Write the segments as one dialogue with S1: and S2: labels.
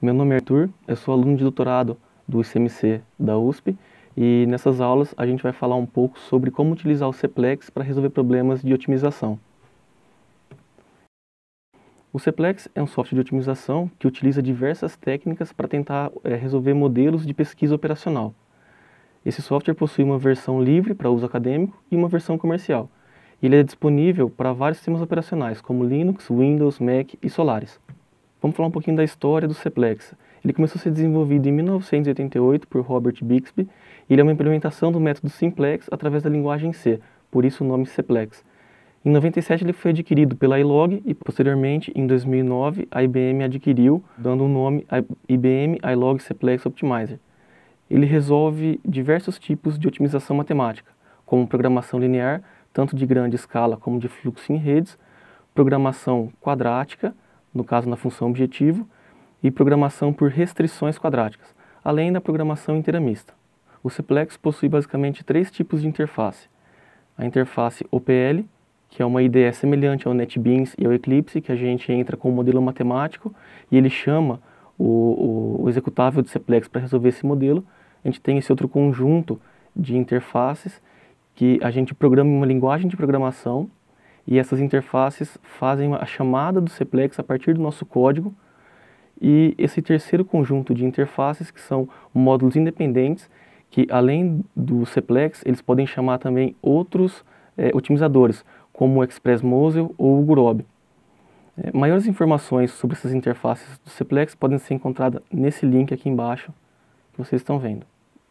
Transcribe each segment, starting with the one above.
S1: Meu nome é Arthur, eu sou aluno de doutorado do ICMC da USP e nessas aulas a gente vai falar um pouco sobre como utilizar o Ceplex para resolver problemas de otimização. O Ceplex é um software de otimização que utiliza diversas técnicas para tentar é, resolver modelos de pesquisa operacional. Esse software possui uma versão livre para uso acadêmico e uma versão comercial. Ele é disponível para vários sistemas operacionais, como Linux, Windows, Mac e Solaris. Vamos falar um pouquinho da história do Ceplex. Ele começou a ser desenvolvido em 1988 por Robert Bixby e ele é uma implementação do método Simplex através da linguagem C, por isso o nome Ceplex. Em 97 ele foi adquirido pela iLog e posteriormente em 2009 a IBM adquiriu, dando o nome IBM iLog Ceplex Optimizer. Ele resolve diversos tipos de otimização matemática, como programação linear, tanto de grande escala como de fluxo em redes, programação quadrática, no caso na função objetivo, e programação por restrições quadráticas, além da programação inteira mista. O Cplex possui basicamente três tipos de interface. A interface OPL, que é uma IDE semelhante ao NetBeans e ao Eclipse, que a gente entra com um modelo matemático e ele chama o, o, o executável do Cplex para resolver esse modelo. A gente tem esse outro conjunto de interfaces que a gente programa em uma linguagem de programação e essas interfaces fazem a chamada do Cplex a partir do nosso código e esse terceiro conjunto de interfaces que são módulos independentes que além do Cplex eles podem chamar também outros é, otimizadores como o Express Mosel ou o Gurobi. É, maiores informações sobre essas interfaces do Cplex podem ser encontradas nesse link aqui embaixo que vocês estão vendo.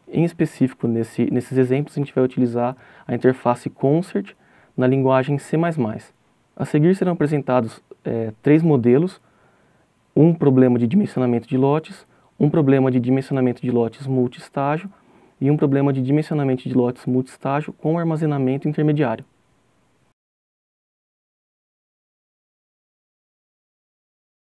S1: Em específico, nesse, nesses exemplos, a gente vai utilizar a interface Concert na linguagem C++. A seguir serão apresentados é, três modelos, um problema de dimensionamento de lotes, um problema de dimensionamento de lotes multi-estágio e um problema de dimensionamento de lotes multi-estágio com armazenamento intermediário.